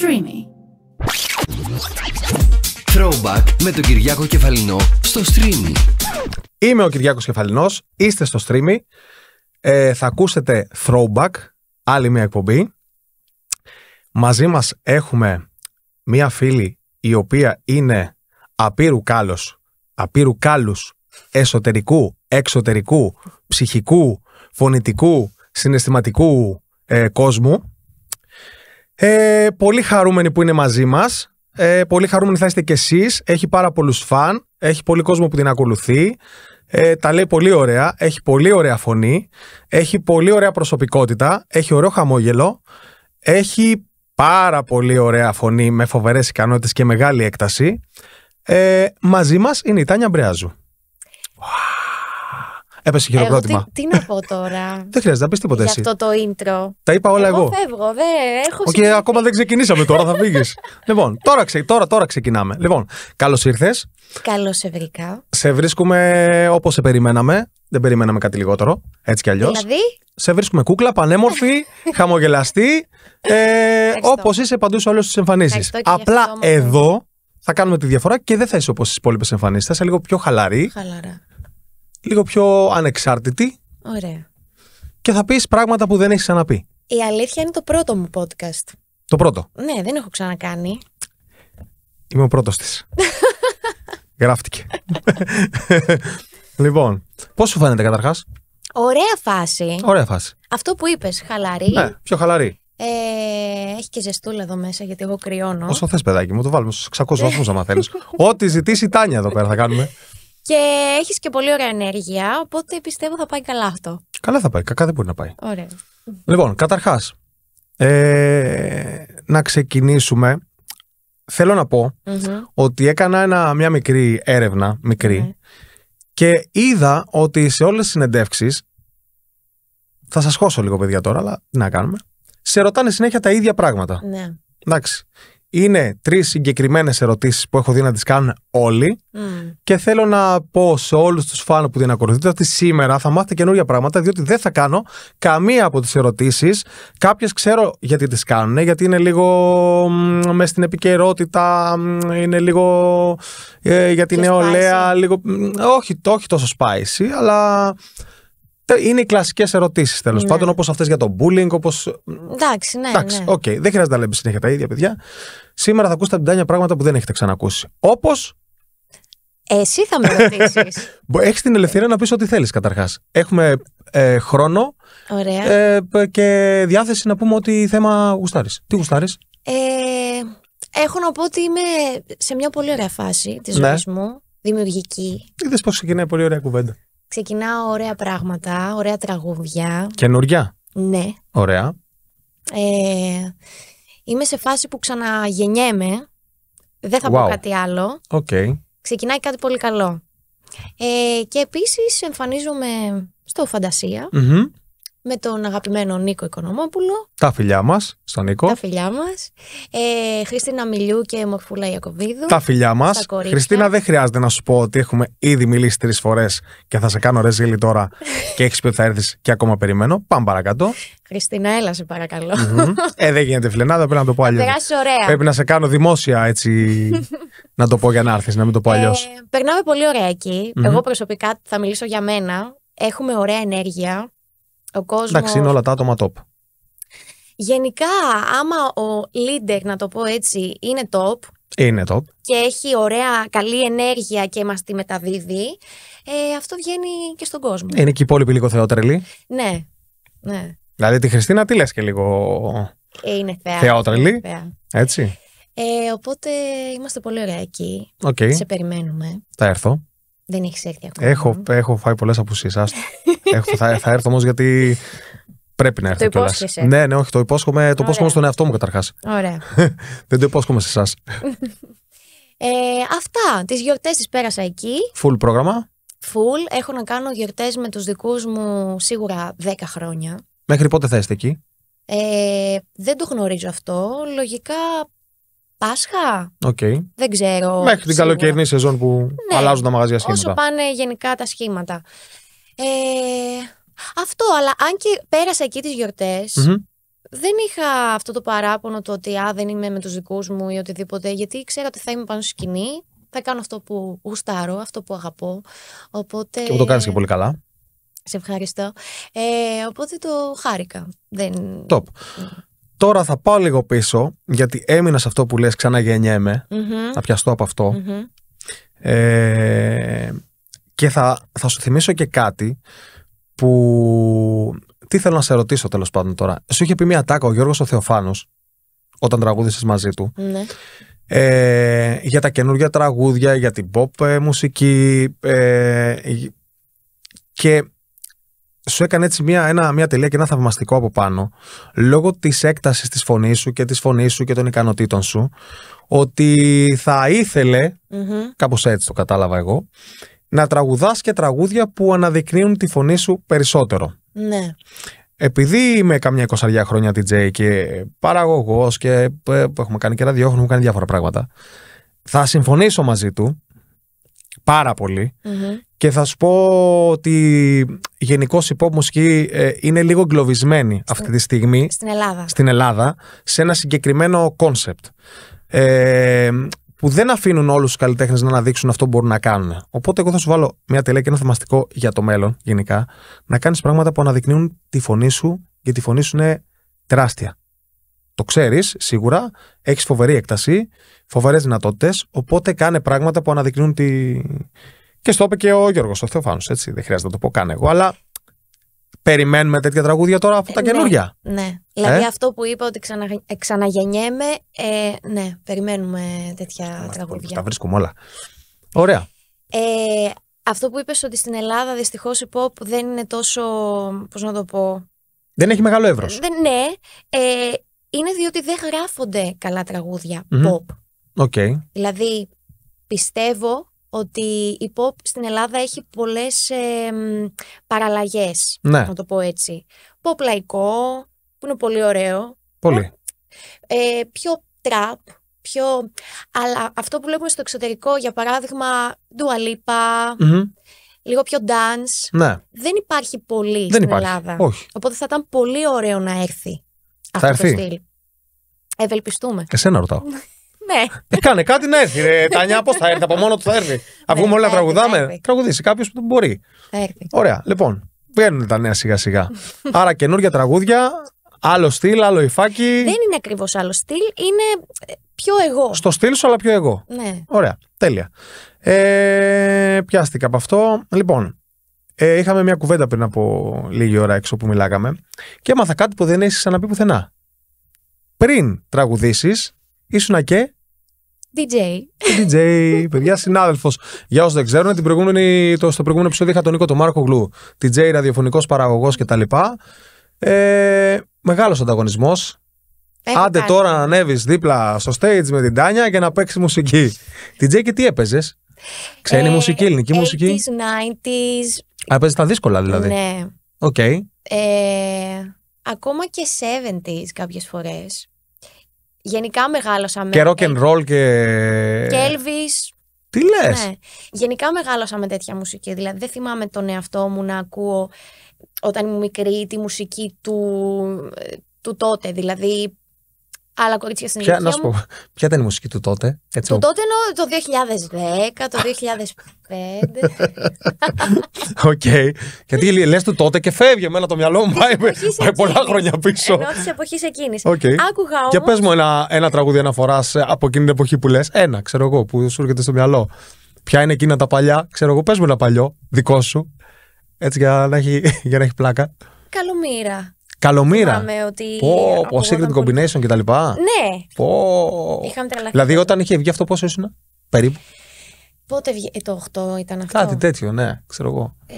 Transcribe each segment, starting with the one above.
Streamy. Throwback με τον Κυριάκο Κεφαλινό στο Streamy. Είμαι ο Κυριάκος Κεφαλινός, είστε στο streamy. Ε, θα ακούσετε throwback, άλλη μια εκπομπή. Μαζί μας έχουμε μια φίλη η οποία είναι απείρου κάλος, απείρου κάλους εσωτερικού, εξωτερικού, ψυχικού, φωνητικού, συναισθηματικού ε, κόσμου. Ε, πολύ χαρούμενοι που είναι μαζί μας. Ε, πολύ χαρούμενοι θα είστε κι εσείς. Έχει πάρα πολλούς φαν. Έχει πολύ κόσμο που την ακολουθεί. Ε, τα λέει πολύ ωραία. Έχει πολύ ωραία φωνή. Έχει πολύ ωραία προσωπικότητα. Έχει ωραίο χαμόγελο. Έχει πάρα πολύ ωραία φωνή με φοβερές ικανότητες και μεγάλη έκταση. Ε, μαζί μας είναι η Τάνια Μπρεάζου. Έπεσε Εγώ χειροκρότημα. τι, τι να πω τώρα; Δεν χρειάζεται να πεις τίποτα για εσύ. αυτό το intro. Τα είπα όλα εγώ. Εγώ φεύγω, δεν έχω Οκ, συνηθίσει. ακόμα δεν ξεκινήσαμε τώρα, θα φύγεις. λοιπόν, τώρα, ξε, τώρα, τώρα ξεκινάμε. Λοιπόν, καλώς ήρθες. Καλώς σε βρήκα. Σε βρίσκουμε όπως σε περιμέναμε. Δεν περιμέναμε κάτι λιγότερο. Έτσι κι αλλιώς. Δηλαδή, Σε βρίσκουμε κούκλα, πανέμορφη, χαμογελαστή. Ε, όπως είσαι παντού σε όλες τις εμφανίσεις. Ευχαριστώ και γι' Απλά αυτό, μου. εδώ θα κάνουμε τη διαφορά και δεν θα είσαι όπως στις υπόλοιπες εμφανίσεις. Θα είσαι λίγο πιο χαλαρή, χαλαρά. Λίγο πιο ανεξάρτητη Ωραία. και θα πεις πράγματα που δεν έχεις ξαναπεί. Η αλήθεια είναι το πρώτο μου podcast. Το πρώτο. Ναι, δεν έχω ξανακάνει. Είμαι ο πρώτος της. Γράφτηκε. λοιπόν, πώς σου φαίνεται καταρχάς; Ωραία φάση. Ωραία φάση. Αυτό που είπες, χαλαρή. Ναι, πιο χαλαρή. Ε, έχει και ζεστούλα εδώ μέσα γιατί εγώ κρυώνω. Όσο θες, παιδάκι μου, το βάλουμε στους 600 βαθμούς, άμα θέλεις. Ό,τι ζητήσει η Τάνια εδώ πέρα θα κάνουμε. Και έχεις και πολύ ωραία ενέργεια, οπότε πιστεύω θα πάει καλά αυτό. Καλά θα πάει, κακά δεν μπορεί να πάει. Ωραία. Λοιπόν, καταρχάς, ε, να ξεκινήσουμε. Θέλω να πω Μμμ. ότι έκανα ένα, μια μικρή έρευνα, μικρή, Ναι. και είδα ότι σε όλες τις συνεντεύξεις, θα σας χώσω λίγο παιδιά τώρα, αλλά τι να κάνουμε, σε ρωτάνε συνέχεια τα ίδια πράγματα. Ναι. Εντάξει. Είναι τρεις συγκεκριμένες ερωτήσεις που έχω δει να τις κάνουν όλοι Μμ. και θέλω να πω σε όλους τους φάνου που την ακολουθείτε ότι σήμερα θα μάθετε καινούργια πράγματα διότι δεν θα κάνω καμία από τις ερωτήσεις. Κάποιες ξέρω γιατί τις κάνουν, γιατί είναι λίγο μες στην επικαιρότητα, μ, είναι λίγο ε, για την Πιο νεολαία, spicy. λίγο, μ, όχι, το- όχι τόσο spicy, αλλά τε- είναι οι κλασικές ερωτήσεις τέλος Ναι. πάντων, όπως αυτές για το bullying, όπως Εντάξει, ναι. Εντάξει, ναι. οκ, δεν χρειάζεται να λέμε συνέχεια τα ίδια, παιδιά. Σήμερα θα ακούσετε από την Τάνια πράγματα που δεν έχετε ξανακούσει. Όπω Εσύ θα με ρωτήσεις. έχεις την ελευθερία να πεις ό,τι θέλεις καταρχάς. Έχουμε ε, χρόνο Ωραία. ε, π- και διάθεση να πούμε ότι θέμα γουστάρεις. Τι γουστάρεις, Ε, έχω να πω ότι είμαι σε μια πολύ ωραία φάση της Ναι. ζωής μου. Δημιουργική. Είδες πώς ξεκινάει πολύ ωραία κουβέντα. Ξεκινάω ωραία πράγματα, ωραία τραγούδια. Καινούρια. Ναι. Ωραία. Ε, είμαι σε φάση που ξαναγεννιέμαι. Δεν θα Wow. πω κάτι άλλο. Οκ. Ξεκινάει κάτι πολύ καλό. Ε, και επίσης εμφανίζομαι στο Φαντασία Μμμ. Με τον αγαπημένο Νίκο Οικονομόπουλο, Τα φιλιά μας στον Νίκο. τα φιλιά μας, ε, Χριστίνα Μιλιού και Μορφούλα Ιακωβίδου. Τα φιλιά μας. Στα κορίτσια. Χριστίνα, δεν χρειάζεται να σου πω ότι έχουμε ήδη μιλήσει τρεις φορές και θα σε κάνω ρεζίλη τώρα και έχεις πει ότι θα έρθεις και ακόμα περιμένω. Πάμε παρακάτω. Χριστίνα, έλα σε παρακαλώ. Μμμ. ε, δεν γίνεται φιλενάδα, πρέπει να το πω αλλιώς. Περάσεις ωραία. Πρέπει να σε κάνω δημόσια έτσι. να το πω για να έρθεις, να μην το πω αλλιώς. Ε, περνάμε πολύ ωραία εκεί. Μμμ. Εγώ προσωπικά θα μιλήσω για μένα. Έχουμε ωραία ενέργεια. Ο κόσμος... Εντάξει, είναι όλα τα άτομα top. Γενικά, άμα ο leader, να το πω έτσι, είναι top Είναι top. και έχει ωραία, καλή ενέργεια και μας τη μεταδίδει, ε, αυτό βγαίνει και στον κόσμο. Είναι και οι υπόλοιποι λίγο θεότρελοι. Ναι, ναι. Δηλαδή τη Χριστίνα τι λες και λίγο. Ε, είναι θεά. Θεότρελη. Είναι θεά. Έτσι. Ε, οπότε είμαστε πολύ ωραία εκεί. Οκ, Σε περιμένουμε. θα έρθω. Δεν έχεις έρθει ακόμα. Έχω, έχω φάει πολλές απουσίες. έχω, θα, θα έρθω όμως γιατί πρέπει να έρθω Το κιόλας. υπόσχεσαι. Ναι, ναι, όχι, το υπόσχομαι, το Ωραία. υπόσχομαι στον εαυτό μου καταρχάς. Ωραία. Δεν το υπόσχομαι σε εσάς. Ε, αυτά. Τις γιορτές τις πέρασα εκεί. Full πρόγραμμα. Full. Έχω να κάνω γιορτές με τους δικούς μου σίγουρα 10 χρόνια. Μέχρι πότε θα είστε εκεί; Ε, δεν το γνωρίζω αυτό. Λογικά Πάσχα; Οκ. Δεν ξέρω. Μέχρι την σίγουρα. καλοκαιρινή σεζόν που Ναι, αλλάζουν τα μαγαζιά Όσο σχήματα. πάνε γενικά τα σχήματα. Ε, αυτό, αλλά αν και πέρασα εκεί τις γιορτές, Μμμ. δεν είχα αυτό το παράπονο το ότι α, δεν είμαι με τους δικούς μου ή οτιδήποτε, γιατί ξέρω ότι θα είμαι πάνω στη σκηνή, θα κάνω αυτό που γουστάρω, αυτό που αγαπώ. Οπότε... Και που το κάνεις και πολύ καλά. Σε ευχαριστώ. Ε, οπότε το χάρηκα. Δεν... Top. Τώρα θα πάω λίγο πίσω, γιατί έμεινα σε αυτό που λες ξαναγεννιέμαι, Μμμ, να πιαστώ από αυτό. μμμ. Ε, και θα, θα σου θυμίσω και κάτι που. Τι θέλω να σε ρωτήσω τέλος πάντων τώρα. Σου είχε πει μια τάκα ο Γιώργος ο Θεοφάνος όταν τραγούδησες μαζί του Ναι. ε, για τα καινούργια τραγούδια, για την pop ε, μουσική ε, και σου έκανε έτσι μια, ένα, μια τελεία και ένα θαυμαστικό από πάνω λόγω της έκτασης της φωνής σου και της φωνής σου και των ικανοτήτων σου ότι θα ήθελε Μμμ. κάπως έτσι το κατάλαβα εγώ, να τραγουδάς και τραγούδια που αναδεικνύουν τη φωνή σου περισσότερο. Ναι. Επειδή είμαι καμιά εικοσαριά χρόνια DJ και παραγωγός και ε, που έχουμε κάνει και ραδιόφωνο, έχουμε κάνει διάφορα πράγματα, θα συμφωνήσω μαζί του πάρα πολύ Μμμ. και θα σου πω ότι γενικώ η pop μουσική ε, είναι λίγο εγκλωβισμένη αυτή τη στιγμή Στην Ελλάδα. στην Ελλάδα σε ένα συγκεκριμένο concept. Ε, που δεν αφήνουν όλους τους καλλιτέχνες να αναδείξουν αυτό που μπορούν να κάνουν. Οπότε, εγώ θα σου βάλω μια τελεία και ένα θεμαστικό για το μέλλον, γενικά, να κάνεις πράγματα που αναδεικνύουν τη φωνή σου, γιατί η φωνή σου είναι τεράστια. Το ξέρεις σίγουρα, έχεις φοβερή έκταση, φοβερές δυνατότητες, οπότε κάνε πράγματα που αναδεικνύουν τη. Και στο είπε και ο Γιώργος, ο Θεοφάνος, έτσι. Δεν χρειάζεται να το πω καν εγώ, αλλά περιμένουμε τέτοια τραγούδια τώρα από τα Ναι. καινούργια. Ναι. Δηλαδή Ε; αυτό που είπα ότι ξανα, ε, ξαναγεννιέμαι, ε, ναι, περιμένουμε τέτοια Τα τραγούδια. βρίσκουμε όλα. Ωραία. Ε, αυτό που είπες ότι στην Ελλάδα δυστυχώς η pop δεν είναι τόσο, πώς να το πω, Δεν έχει μεγάλο εύρος. δεν, ναι, ε, είναι διότι δεν γράφονται καλά τραγούδια Μμμ. pop. OK. Δηλαδή, πιστεύω ότι η pop στην Ελλάδα έχει πολλές ε, μ, παραλλαγές, Ναι, να το πω έτσι. Pop λαϊκό, που είναι πολύ ωραίο, πολύ. ε, πιο trap, πιο... Αλλά αυτό που βλέπουμε στο εξωτερικό, για παράδειγμα, Dua Lipa, Μμμ. λίγο πιο dance, Ναι, δεν υπάρχει πολύ δεν στην υπάρχει. Ελλάδα. Όχι. Οπότε θα ήταν πολύ ωραίο να έρθει αυτό έρθει; το στυλ. Ευελπιστούμε. Εσένα ρωτάω. Ναι. ε, κάνε κάτι να έρθει. Ρε, Τάνια, πώς θα έρθει, από μόνο του θα έρθει. Θα βγούμε όλοι να θα έρθει, θα τραγουδάμε. έρθει. Τραγουδήσει κάποιος που μπορεί. Θα έρθει. Ωραία, λοιπόν. Βγαίνουν τα νέα σιγά σιγά. Άρα καινούργια τραγούδια, άλλο στυλ, άλλο υφάκι. Δεν είναι ακριβώς άλλο στυλ, είναι ε, πιο εγώ. Στο στυλ σου, αλλά πιο εγώ. Ναι. Ωραία, τέλεια. Ε, πιάστηκα από αυτό. Λοιπόν, ε, είχαμε μια κουβέντα πριν από λίγη ώρα έξω που μιλάγαμε και έμαθα κάτι που δεν έχεις ξαναπεί πουθενά. Πριν τραγουδήσεις, ήσουνα και DJ. DJ, παιδιά, συνάδελφος. Για όσους δεν ξέρουν, την προηγούμενη, το, στο προηγούμενο επεισόδιο είχα τον Νίκο τον Μάρκογλου. DJ, ραδιοφωνικός παραγωγός κτλ. Ε, Μεγάλος ανταγωνισμός. Έχω Άντε κάνει. τώρα να ανέβεις δίπλα στο stage με την Τάνια και να παίξεις μουσική. DJ και τι έπαιζες; Ξένη Ε, μουσική, ελληνική μουσική; 80s, 90s. Α, έπαιζες τα δύσκολα δηλαδή. Ναι. Οκ. Ε, ακόμα και 70s κάποιες φορές. Γενικά μεγάλωσα με... Και rock and roll και. Και Elvis. Τι λες; Ναι. Γενικά μεγάλωσα με τέτοια μουσική. Δηλαδή δεν θυμάμαι τον εαυτό μου να ακούω όταν ήμουν μικρή τη μουσική του, του τότε. Δηλαδή άλλα κορίτσια στην Ποια, ηλικία να σου μου. πω, ποια ήταν η μουσική του τότε. Έτσι, Του τότε εννοώ το 2010, το 2005. Οκ. Γιατί λε του τότε και φεύγει. Εμένα το μυαλό μου πάει, εποχής πάει πολλά εκείνης. χρόνια πίσω. Εννοώ της εποχής εκείνης. Οκ. Άκουγα όμως. Και πες μου ένα, ένα τραγούδι αναφοράς από εκείνη την εποχή που λες. Ένα, ξέρω εγώ, που σου έρχεται στο μυαλό. Ποια είναι εκείνα τα παλιά, ξέρω εγώ, πες μου ένα παλιό, δικό σου. Έτσι για να έχει, για να έχει πλάκα. Καλομήρα. Καλομοίρα. Θυμάμαι ότι. Πω, πω, ακουγόταν secret πολύ. combination κτλ. Ναι, Πω. είχαμε τρελαθεί. Δηλαδή, όταν είχε βγει αυτό, πόσο ήσουν, περίπου. Πότε βγε... ε, το 8 ήταν αυτό. Κάτι τέτοιο, ναι, ξέρω εγώ. Ε,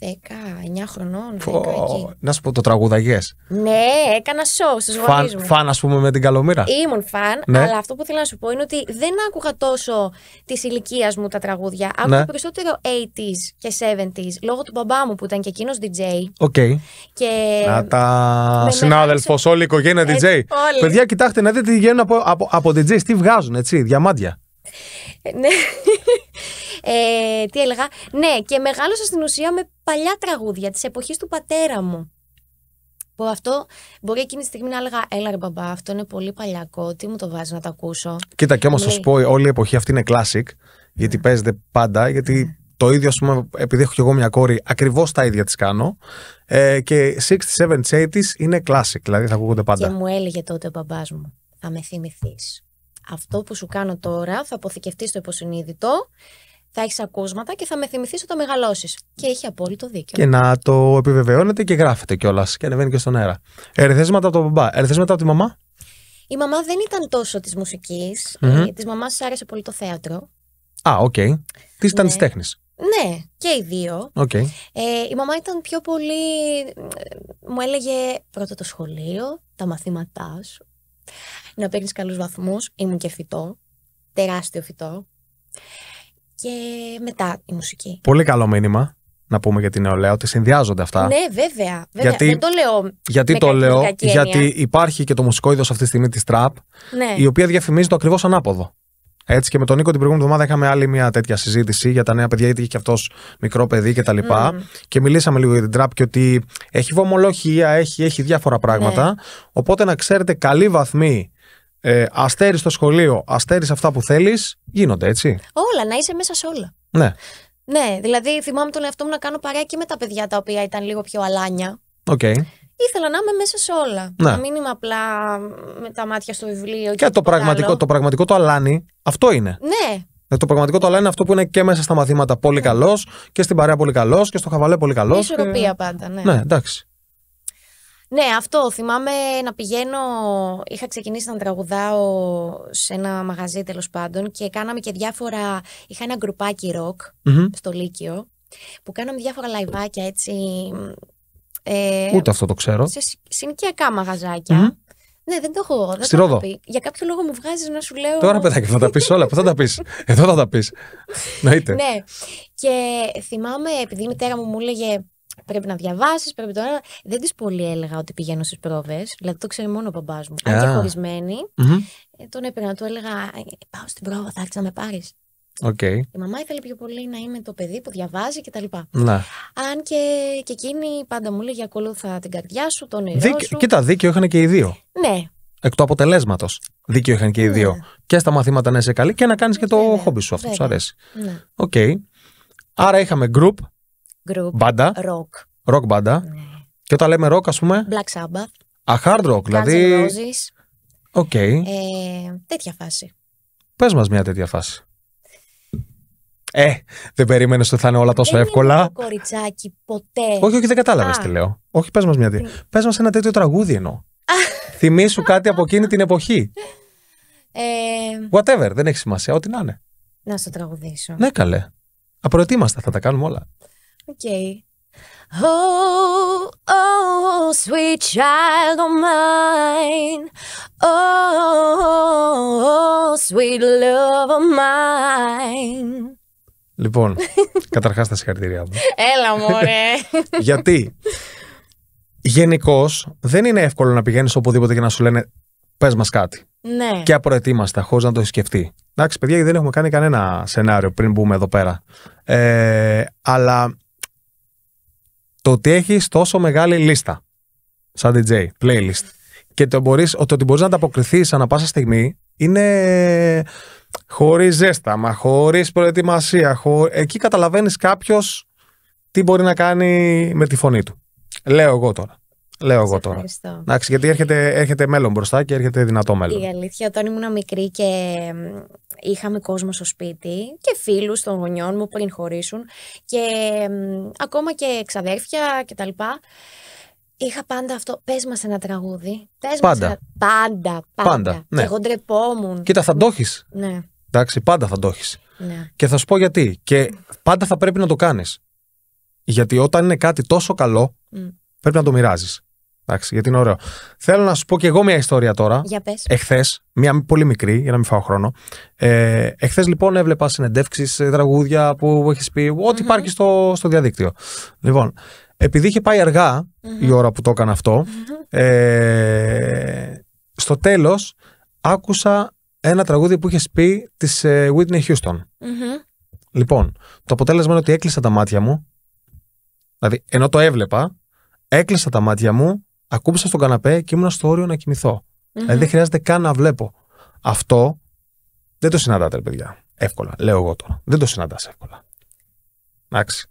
19 χρονών, 10 Πω, εκεί. να σου πω το τραγούδαγες. Ναι, έκανα show στους Φαν, γονείς μου. φαν, ας πούμε, με την Καλομοίρα. Ήμουν φαν, Ναι. αλλά αυτό που θέλω να σου πω είναι ότι δεν άκουγα τόσο της ηλικίας μου τα τραγούδια. Άκουγα Ναι. περισσότερο 80s και 70s λόγω του μπαμπά μου που ήταν και εκείνος DJ. OK. Και Να τα. με Συνάδελφος, όλη η οικογένεια DJ. Έτσι, όλοι. Παιδιά, κοιτάξτε να δείτε τι βγαίνουν από, από, από DJs, τι βγάζουν, έτσι, διαμάντια. Ναι. ε, τι έλεγα. Ναι, και μεγάλωσα στην ουσία με παλιά τραγούδια της εποχής του πατέρα μου. Που αυτό μπορεί εκείνη τη στιγμή να έλεγα: Έλα ρε μπαμπά, αυτό είναι πολύ παλιακό. Τι μου το βάζεις να το ακούσω. Κοίτα, και όμως θα Λέει. σου πω, όλη η εποχή αυτή είναι classic, γιατί παίζεται πάντα, γιατί το ίδιο, ας πούμε, επειδή έχω κι εγώ μια κόρη, ακριβώς τα ίδια της κάνω. Ε, και 60s, 70s, 80s είναι classic, δηλαδή θα ακούγονται Και πάντα. μου έλεγε τότε ο μπαμπάς μου: Θα με θυμηθείς. Αυτό που σου κάνω τώρα θα αποθηκευτεί στο υποσυνείδητο, θα έχεις ακούσματα και θα με θυμηθείς όταν μεγαλώσεις. Και έχει απόλυτο δίκιο. Και να το επιβεβαιώνεται και γράφεται κιόλας και ανεβαίνει και στον αέρα. Ερεθίσματα από τον μπαμπά. Ερεθίσματα από τη μαμά; Η μαμά δεν ήταν τόσο της μουσικής. Μμμ. Ε, της μαμάς άρεσε πολύ το θέατρο. Α, οκ. Τι ήταν Ναι. της τέχνης. Ναι, και οι δύο. Οκ. Ε, η μαμά ήταν πιο πολύ. ε, Μου έλεγε πρώτα το σχολείο, τα μαθήματά σου. Να παίρνεις καλούς βαθμούς. Ήμουν και φυτό. Τεράστιο φυτό. Και μετά η μουσική. Πολύ καλό μήνυμα να πούμε για την νεολαία ότι συνδυάζονται αυτά. Ναι, βέβαια. βέβαια. Γιατί- Δεν το λέω. Γιατί με το κακή- λέω, κακή έννοια. γιατί υπάρχει και το μουσικό είδος αυτή τη στιγμή της τραπ, Ναι. η οποία διαφημίζει το ακριβώς ανάποδο. Έτσι και με τον Νίκο την προηγούμενη εβδομάδα είχαμε άλλη μια τέτοια συζήτηση για τα νέα παιδιά, γιατί είχε και αυτός μικρό παιδί κτλ. Μμμ. Και μιλήσαμε λίγο για την τραπ και ότι έχει βομολογία, έχει, έχει διάφορα πράγματα. Ναι. Οπότε να ξέρετε, καλοί βαθμοί, ε, αστέρι στο σχολείο, αστέρι σε αυτά που θέλεις, γίνονται έτσι. Όλα, να είσαι μέσα σε όλα. Ναι, Ναι, δηλαδή θυμάμαι τον εαυτό μου να κάνω παρέα και με τα παιδιά τα οποία ήταν λίγο πιο αλάνια. οκ. Ήθελα να είμαι μέσα σε όλα. Ναι. Να μην είμαι απλά με τα μάτια στο βιβλίο. Και, Και το τίποτα πραγματικό, άλλο. το πραγματικό το αλάνι, αυτό είναι. Ναι, Ε, Το πραγματικό το αλάνι είναι αυτό που είναι και μέσα στα μαθήματα πολύ καλός και στην παρέα πολύ καλός και στο χαβαλέ πολύ καλός. η ισορροπία πάντα. Ναι. Ναι, εντάξει. Ναι, αυτό. Θυμάμαι να πηγαίνω. Είχα ξεκινήσει να τραγουδάω σε ένα μαγαζί τέλος πάντων και κάναμε και διάφορα. Είχα ένα γκρουπάκι ροκ Μμμ. στο Λύκειο που κάναμε διάφορα λαϊβάκια έτσι. Ε, Ούτε αυτό το ξέρω. σε συ- συνοικιακά μαγαζάκια. Μμμ. Ναι, δεν το έχω. Δεν Στη το έχω Ρόδο. πει. Για κάποιο λόγο μου βγάζεις να σου λέω. Τώρα παιδάκι θα τα πεις όλα. Πού θα τα πεις; Εδώ θα τα πεις. Να είτε. Ναι. Και θυμάμαι, επειδή η μητέρα μου μου έλεγε πρέπει να διαβάσεις, πρέπει τώρα. Δεν της πολύ έλεγα ότι πηγαίνω στις πρόβες. Δηλαδή το ξέρει μόνο ο μπαμπάς μου. Αν και Α. χωρισμένη, Μμμ. ε, τον έπαιρνα, του έλεγα «Ε, Πάω στην πρόβα, θα έρθεις να με πάρεις. Οκ. Η μαμά ήθελε πιο πολύ να είμαι το παιδί που διαβάζει κτλ. Ναι. Αν και, και εκείνη πάντα μου έλεγε ακολούθα την καρδιά σου, το όνειρό Δίκαιο- σου. Κοίτα, δίκαιο είχαν και οι δύο. Ναι, Εκ του αποτελέσματος. Δίκαιο είχαν και οι Ναι. δύο. Και στα μαθήματα να είσαι καλή και να κάνεις και το Βέβαια, χόμπι σου. Αυτό σου βέβαια. αρέσει. ναι. Οκ. Άρα είχαμε group, Group, μπάντα, rock. rock μπάντα. Ναι. Και όταν λέμε rock, ας πούμε, Black Sabbath, a hard rock. Guns N' Δηλαδή. Roses, OK. ε, τέτοια φάση. Πες μας μια τέτοια φάση. Ε, δεν περίμενες ότι θα είναι όλα τόσο Δεν εύκολα. ήμουν το κοριτσάκι ποτέ. Όχι, όχι, δεν κατάλαβες Α. τι λέω. Όχι, πες μας μια τέτοια. Πες μας ένα τέτοιο τραγούδι εννοώ. Θυμήσου κάτι από εκείνη την εποχή. Ε, Whatever, δεν έχει σημασία, ό,τι να είναι. να στο τραγουδήσω. Ναι, καλέ. Απροετοίμαστα, θα τα κάνουμε όλα. OK. Oh, oh, sweet child of mine. Oh, sweet love of mine. Λοιπόν, καταρχάς τα συγχαρητήριά μου. Έλα μωρέ. Γιατί; Γενικώς δεν είναι εύκολο να πηγαίνεις οπουδήποτε και να σου λένε πες μας κάτι. ναι. Και απροετοίμαστα, χωρίς να το έχεις σκεφτεί. Εντάξει, παιδιά, δεν έχουμε κάνει κανένα σενάριο πριν μπούμε εδώ πέρα. Ε, αλλά το ότι έχεις τόσο μεγάλη λίστα, σαν DJ, playlist, και το, μπορείς, το ότι μπορείς να ανταποκριθείς ανά πάσα στιγμή, είναι χωρίς ζέσταμα, χωρίς προετοιμασία. Χω... Εκεί καταλαβαίνεις κάποιος τι μπορεί να κάνει με τη φωνή του. Λέω εγώ τώρα. Λέω εγώ Σε τώρα. Ευχαριστώ. Εντάξει, γιατί έρχεται, έρχεται μέλλον μπροστά και έρχεται δυνατό μέλλον. Η αλήθεια, όταν ήμουν μικρή και μ, είχαμε κόσμο στο σπίτι και φίλους των γονιών μου πριν χωρίσουν και μ, ακόμα και ξαδέρφια και τα λοιπά, είχα πάντα αυτό, πες μας ένα τραγούδι. Πες Πάντα. Μας ένα... Πάντα, πάντα. Πάντα, ναι. Και εγώ ντρεπόμουν. Κοίτα, θα το έχεις. Ναι, Εντάξει, πάντα θα το έχεις. ναι. Και θα σου πω γιατί. Και πάντα θα πρέπει να το κάνεις. Γιατί όταν είναι κάτι τόσο καλό, Μ. πρέπει να το μοιράζεις. Εντάξει, γιατί είναι ωραίο. Θέλω να σου πω και εγώ μια ιστορία τώρα. Για πες. Εχθές, μια πολύ μικρή, για να μην φάω χρόνο. Ε, Εχθές λοιπόν έβλεπα συνεντεύξεις, τραγούδια που έχεις πει, ό,τι υπάρχει στο, στο διαδίκτυο. Λοιπόν, επειδή είχε πάει αργά η ώρα που το έκανα αυτό, ε, στο τέλος άκουσα ένα τραγούδι που είχες πει της Whitney Houston. Μμμ. Λοιπόν, το αποτέλεσμα είναι ότι έκλεισα τα μάτια μου. Δηλαδή, ενώ το έβλεπα, έκλεισα τα μάτια μου, ακούμπησα στον καναπέ και ήμουν στο όριο να κοιμηθώ. Μμμ. Δηλαδή δεν χρειάζεται καν να βλέπω. Αυτό δεν το συναντάτε, ρε παιδιά. Εύκολα. Λέω εγώ τώρα. Δεν το συναντάς εύκολα. Εντάξει.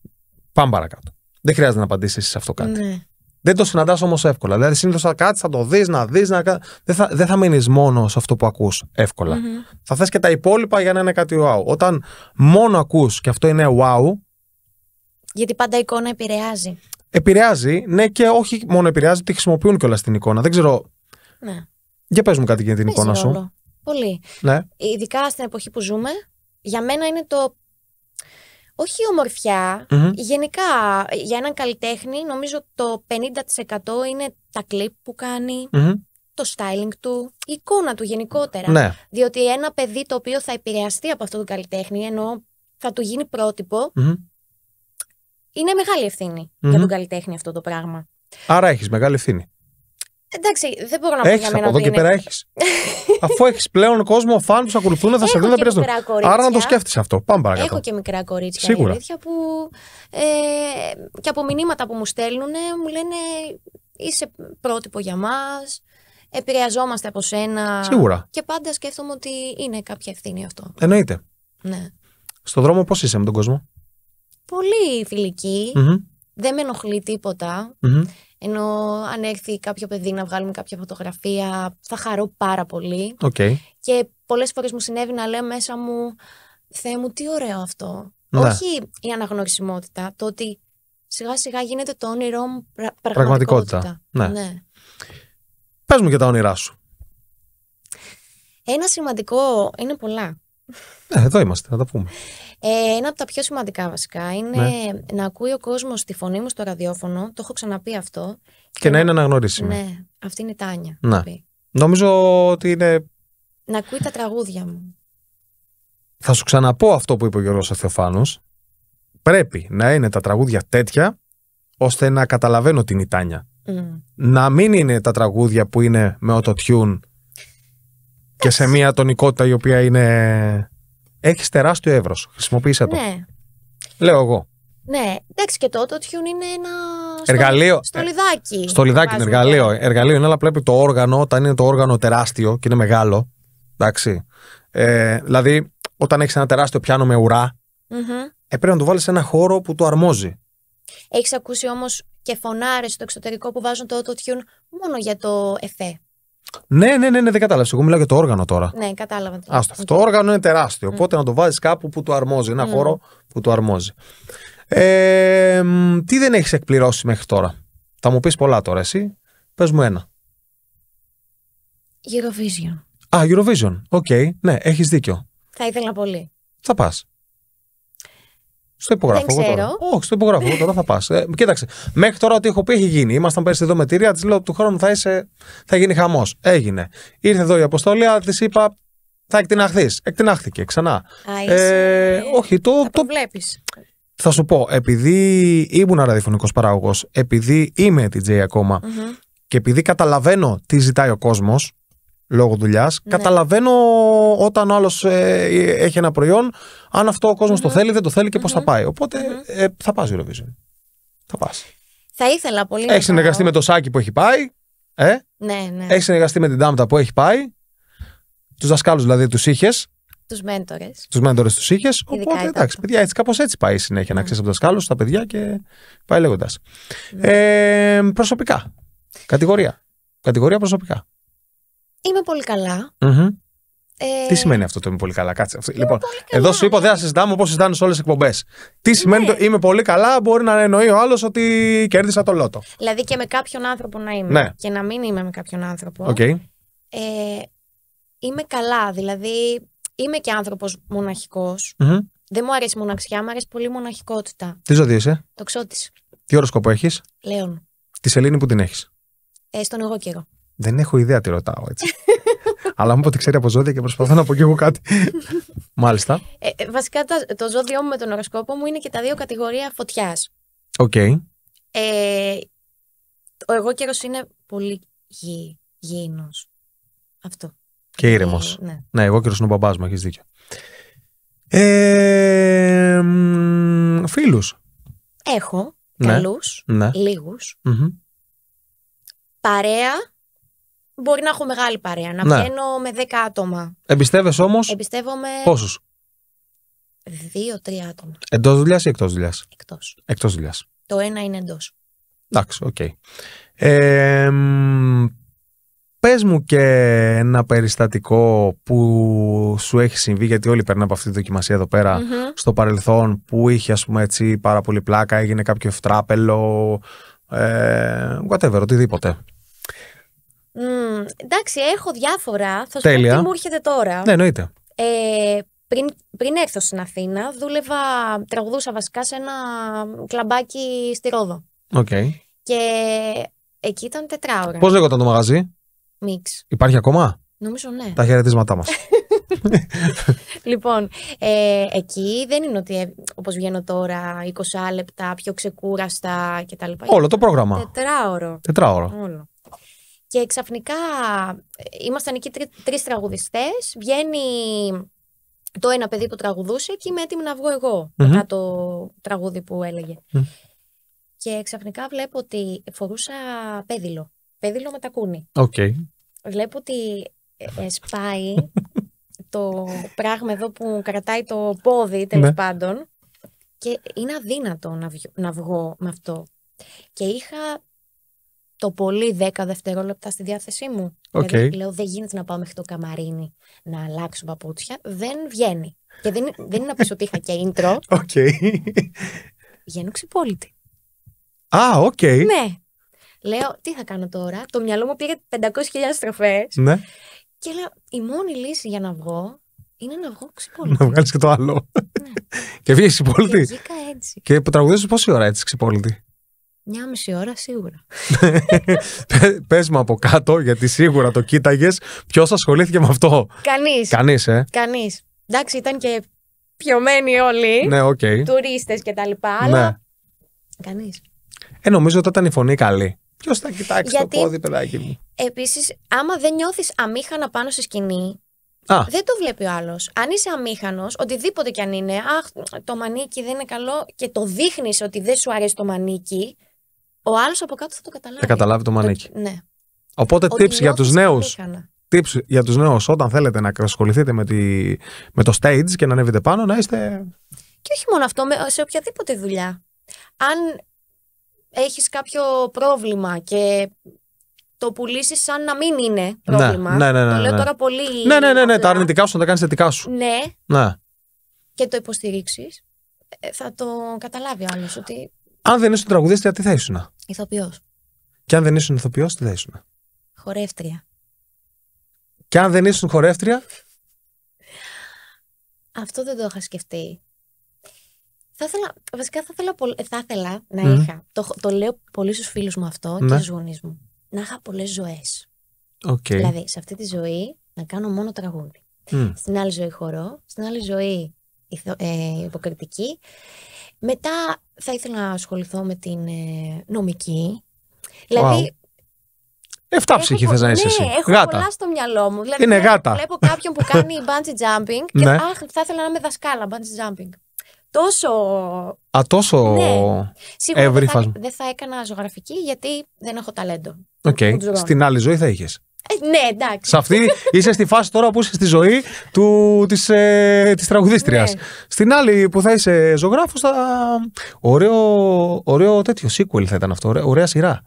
Πάμε παρακάτω. Δεν χρειάζεται να απαντήσεις σε αυτό κάτι. Ναι. Δεν το συναντάς όμως εύκολα. Δηλαδή συνήθως θα κάτσεις, θα το δεις, να δεις. Να... κα- Δεν θα, δεν θα μείνεις μόνος σε αυτό που ακούς εύκολα. Μμμ. Θα θες και τα υπόλοιπα για να είναι κάτι wow. Όταν μόνο ακούς και αυτό είναι wow, Γιατί πάντα η εικόνα επηρεάζει. Επηρεάζει. Ναι, και όχι μόνο επηρεάζει, τη χρησιμοποιούν κιόλας την εικόνα. Δεν ξέρω. Ναι. Για πες μου κάτι για την Παίζει εικόνα σου. ρόλο. Πολύ. Ναι. Ειδικά στην εποχή που ζούμε, για μένα είναι το. Όχι η ομορφιά. Μμμ. Γενικά, για έναν καλλιτέχνη, νομίζω το 50% είναι τα κλιπ που κάνει, Μμμ. το styling του, η εικόνα του γενικότερα. Ναι. Διότι ένα παιδί το οποίο θα επηρεαστεί από αυτόν τον καλλιτέχνη, ενώ θα του γίνει πρότυπο, Μμμ. Είναι μεγάλη ευθύνη Μμμ. για τον καλλιτέχνη αυτό το πράγμα. Άρα έχεις μεγάλη ευθύνη. Εντάξει, δεν μπορώ να πω Έχεις για από μένα εδώ ότι και είναι. πέρα έχεις. Αφού έχεις πλέον κόσμο, φαν που σε ακολουθούν, θα σε Έχω δουν, δεν και πειράζει. μικρά κορίτσια. Άρα να το σκέφτεσαι αυτό. Πάμε παρακάτω. Έχω και μικρά κορίτσια Σίγουρα. η αλήθεια που ε, και από μηνύματα που μου στέλνουν μου λένε είσαι πρότυπο για μας, επηρεαζόμαστε από σένα Σίγουρα. και πάντα σκέφτομαι ότι είναι κάποια ευθύνη αυτό. Εννοείται. Ναι. Στον δρόμο πώς είσαι με τον κόσμο; Πολύ φιλική, Μμμ. δεν με ενοχλεί τίποτα. Μμμ. Ενώ αν έρθει κάποιο παιδί να βγάλουμε κάποια φωτογραφία, θα χαρώ πάρα πολύ. Οκ. Και πολλές φορές μου συνέβη να λέω μέσα μου, Θεέ μου, τι ωραίο αυτό. Ναι. Όχι η αναγνωρισιμότητα, το ότι σιγά σιγά γίνεται το όνειρό μου πρα- Πραγματικότητα. πραγματικότητα. Ναι. ναι. Πες μου και τα όνειρά σου. Ένα σημαντικό, είναι πολλά. Ε, εδώ είμαστε, να τα πούμε. Ε, ένα από τα πιο σημαντικά βασικά είναι Ναι. να ακούει ο κόσμος τη φωνή μου στο ραδιόφωνο. Το έχω ξαναπεί αυτό. Και να είναι αναγνωρίσιμη. Ναι, αυτή είναι η Τάνια. Ναι. το πει. Νομίζω ότι είναι. Να ακούει τα τραγούδια μου. Θα σου ξαναπώ αυτό που είπε ο Γιώργος Αθεοφάνος. Πρέπει να είναι τα τραγούδια τέτοια ώστε να καταλαβαίνω την Ιτάνια. Μμ. Να μην είναι τα τραγούδια που είναι με autotune και σε μια τονικότητα η οποία είναι. Έχεις τεράστιο εύρος. Χρησιμοποίησε το. Ναι, Λέω εγώ. ναι. Εντάξει και το autotune είναι ένα Εργαλείο. στολιδάκι. Στο λιδάκι είναι Βάζουμε εργαλείο. τώρα. Εργαλείο είναι, αλλά πρέπει το όργανο, όταν είναι το όργανο τεράστιο και είναι μεγάλο. Εντάξει. Ε, δηλαδή, όταν έχεις ένα τεράστιο πιάνο με ουρά, Μμμ. ε, πρέπει να το βάλεις σε ένα χώρο που το αρμόζει. Έχεις ακούσει όμως και φωνάρες στο εξωτερικό που βάζουν το autotune μόνο για το εφέ; Ναι, ναι, ναι, ναι δεν κατάλαβες. Εγώ μιλάω για το όργανο τώρα. Ναι, κατάλαβα. τι Άστο. λες. Το όργανο είναι τεράστιο. Οπότε να το βάζεις κάπου που το αρμόζει. Ένα Μμ. χώρο που το αρμόζει. Ε, μ, τι δεν έχεις εκπληρώσει μέχρι τώρα; Θα μου πεις πολλά τώρα εσύ. Πες μου ένα. Eurovision. Α, Eurovision. OK. Ναι, έχεις δίκιο. Θα ήθελα πολύ. Θα πας. Στο υπογράφω Δεν εγώ τώρα. ξέρω. Όχι, στο υπογράφω εγώ τώρα θα πας. Ε, κοίταξε. Μέχρι τώρα ό,τι έχω πει έχει γίνει. Ήμασταν πέρσι εδώ με τη Ρία, της λέω του χρόνου θα, είσαι, θα γίνει χαμός. Έγινε. Ήρθε εδώ η Αποστολία, της είπα θα εκτιναχθείς. Εκτινάχθηκε ξανά. Α, Ε, είσαι... όχι, το, Θα το, βλέπεις. θα σου πω, επειδή ήμουν ραδιοφωνικός παραγωγός, επειδή είμαι DJ ακόμα Μμμ. και επειδή καταλαβαίνω τι ζητάει ο κόσμος λόγω δουλειάς, Ναι. καταλαβαίνω όταν ο άλλος έχει ένα προϊόν, αν αυτό ο κοσμο το θέλει, δεν το θέλει και πώς θα Μμμ. πάει. Οπότε Μμμ. ε, θα πας Eurovision. Θα πας. Θα ήθελα πολύ να Έχεις συνεργαστεί πάω. με το Σάκη που έχει πάει. Ε; Ναι, ναι. Έχεις συνεργαστεί με την Τάμτα που έχει πάει. Τους δασκάλους δηλαδή τους είχε, Τους μέντορες. τους μέντορες τους είχε. Οπότε ήταν εντάξει, αυτό. παιδιά, έτσι κάπως έτσι πάει η συνέχεια. Να Ναι. ξέρεις από τους δασκάλους, τα παιδιά και πάει λέγοντας. Ναι. Ε, προσωπικά. Κατηγορία. Κατηγορία προσωπικά. Είμαι πολύ καλά. Μμμ. Ε, Τι σημαίνει αυτό το είμαι πολύ καλά, κάτσε. Αυτό. Λοιπόν, πολύ καλά, εδώ σου είπα ναι. δεν θα συζητάμε όπως συζητάνε σε όλες τις εκπομπές. Τι σημαίνει το είμαι πολύ καλά, μπορεί να εννοεί ο άλλος ότι κέρδισα το λότο. Δηλαδή και με κάποιον άνθρωπο να είμαι. Ναι. Και να μην είμαι με κάποιον άνθρωπο. Οκ. Ε, είμαι καλά. Δηλαδή είμαι και άνθρωπος μοναχικός. Μμμ. Δεν μου αρέσει η μοναξιά, μου αρέσει πολύ η μοναχικότητα. Τι ζώδιο είσαι, Τοξότης. τι οροσκόπο έχεις, Λέων. τη σελήνη που την έχεις; Ε, στον Αιγόκερο. Δεν έχω ιδέα τι ρωτάω έτσι. Αλλά μου είπε ότι ξέρει από ζώδια και προσπαθώ να πω κι εγώ κάτι. Μάλιστα. Ε, ε, βασικά τα- το ζώδιό μου με τον οροσκόπο μου είναι και τα δύο κατηγορία φωτιάς. Οκ. Ε, ο Αιγόκερως είναι πολύ γη, γήινος. Αυτό. Και ήρεμος. Ε, ναι. Ναι, εγώ και ο μπαμπάς μου, έχεις δίκιο. Ε, Φίλους. Έχω Ναι. καλούς, Ναι. λίγους. Μμμ. Παρέα. Μπορεί να έχω μεγάλη παρέα. Να Ναι. βγαίνω με 10 άτομα. Εμπιστεύεσαι όμως Εμπιστεύομαι πόσους; δύο-τρία άτομα Εντός δουλειάς ή εκτός δουλειάς; εκτός. Εκτός δουλειάς. Το ένα είναι εντός. Εντάξει, οκ. Ε, μ, πες μου και ένα περιστατικό που σου έχει συμβεί, γιατί όλοι περνάνε από αυτή τη δοκιμασία εδώ πέρα, στο παρελθόν, που είχε ας πούμε έτσι πάρα πολύ πλάκα, έγινε κάποιο ευτράπελο, ε, whatever, οτιδήποτε. Εντάξει, έχω διάφορα. Θα σου Τέλεια. πω τι μου έρχεται τώρα. Ναι, εννοείται. Ε, πριν, πριν έρθω στην Αθήνα, δούλευα, τραγουδούσα βασικά σε ένα κλαμπάκι στη Ρόδο. Οκ. Και εκεί ήταν τετράωρα. Πώς λέγονταν το μαγαζί, Mix. υπάρχει ακόμα, Νομίζω ναι. τα χαιρετίσματά μας. Λοιπόν, ε, εκεί δεν είναι ότι ε, όπως βγαίνω τώρα 20 λεπτά, πιο ξεκούραστα κτλ. Όλο το πρόγραμμα, Τετράωρο. τετράωρο. Όλο. Και ξαφνικά ε, ήμασταν εκεί τρι, τρεις τραγουδιστές. Βγαίνει το ένα παιδί που τραγουδούσε και είμαι έτοιμη να βγω εγώ Μμμ. μετά το τραγούδι που έλεγε. Μμ. Και ξαφνικά βλέπω ότι φορούσα πέδιλο. Πέδιλο με τακούνι. Οκ. Βλέπω ότι ε, ε, σπάει το πράγμα εδώ που κρατάει το πόδι τέλος Ναι. πάντων και είναι αδύνατο να, βγω, να βγω με αυτό. Και είχα το πολύ 10 δευτερόλεπτα στη διάθεσή μου. Οκ. Δηλαδή, λέω δεν γίνεται να πάω μέχρι το καμαρίνι να αλλάξω παπούτσια. Δεν βγαίνει. Και δεν, δεν είναι να πεις ότι είχα και intro. Οκ. Βγαίνω ξυπόλυτη. Α, οκ. Ναι. Λέω, τι θα κάνω τώρα; Το μυαλό μου πήρε 500.000 στροφές Ναι, Και λέω, η μόνη λύση για να βγω είναι να βγω να ξυπόλυτη. βγάλεις και το άλλο. Ναι. και βγήκες και ξυπόλυτη. βγήκα έτσι. Και που τραγούδησες πόση ώρα έτσι ξυπόλυτη; Μια μισή ώρα σίγουρα. Πε- Πες μου από κάτω, γιατί σίγουρα το κοίταγες, ποιος ασχολήθηκε με αυτό; Κανείς. Κανείς, ε; Κανείς. Εντάξει, ήταν και πιωμένοι όλοι. Ναι, οκ. Τουρίστες και τα λοιπά. Ναι. Αλλά κανείς. Ε, νομίζω ότι ήταν η φωνή καλή. Ποιος θα κοιτάξει Γιατί- το πόδι, παιδάκι μου; Επίσης, άμα δεν νιώθεις αμήχανα πάνω στη σκηνή, Α, δεν το βλέπει ο άλλος. Αν είσαι αμήχανος, οτιδήποτε κι αν είναι, αχ, το μανίκι δεν είναι καλό και το δείχνεις ότι δεν σου αρέσει το μανίκι, ο άλλος από κάτω θα το καταλάβει. θα καταλάβει το μανίκι. Ναι. Οπότε Ότι tips για τους νιώθεις νέους. αμήχανα. Tips για τους νέους όταν θέλετε να ασχοληθείτε με, τη, με το stage και να ανέβετε πάνω, να είστε... Και όχι μόνο αυτό, με- σε οποιαδήποτε δουλειά. Αν έχεις κάποιο πρόβλημα και το πουλήσεις σαν να μην είναι πρόβλημα. ναι, ναι, ναι, το λέω ναι. τώρα πολύ. Ναι, ναι, ναι, ναι, τα απλά. αρνητικά σου να τα κάνεις θετικά σου. Ναι, Ναι. και το υποστηρίξεις, ε, θα το καταλάβει ο άλλος ότι Αν δεν ήσουν τραγουδίστρια, τι θα ήσουν; Ηθοποιός, Και αν δεν ήσουν ηθοποιός, τι θα ήσουν. χορεύτρια. Και αν δεν ήσουν χορεύτρια, Αυτό δεν το είχα σκεφτεί. Θα ήθελα, βασικά θα ήθελα, πολ- θα ήθελα να Μμμ. είχα, το, το λέω πολύ στους φίλους μου αυτό Ναι. και στους γονείς μου, να είχα πολλές ζωές. οκ. Δηλαδή, σε αυτή τη ζωή να κάνω μόνο τραγούδι. Μμ. Στην άλλη ζωή χορό, στην άλλη ζωή ηθο- ε, υποκριτική. Μετά θα ήθελα να ασχοληθώ με την ε, νομική. Δηλαδή, Εφτά έχω ψυχή πο- θες να είσαι ναι, εσύ. έχω Γάτα. πολλά στο μυαλό μου. Δηλαδή, Είναι βλέπω- γάτα. Βλέπω κάποιον που κάνει bungee jumping και Ναι. αχ, θα ήθελα να είμαι δασκάλα bungee jumping. Τόσο. Α, τόσο... Ναι. Σίγουρα Ευρύ δεν θα, φάσμα. δεν θα έκανα ζωγραφική γιατί δεν έχω ταλέντο. Οκ. Μου τζουρώνει. Στην άλλη ζωή θα είχες. Ε, ναι, εντάξει. Σε αυτή είσαι στη φάση τώρα που είσαι στη ζωή του, της, ε, της τραγουδίστριας. Ναι. Στην άλλη που θα είσαι ζωγράφος θα... Ωραίο, ωραίο τέτοιο sequel θα ήταν αυτό. Ωραία, ωραία σειρά.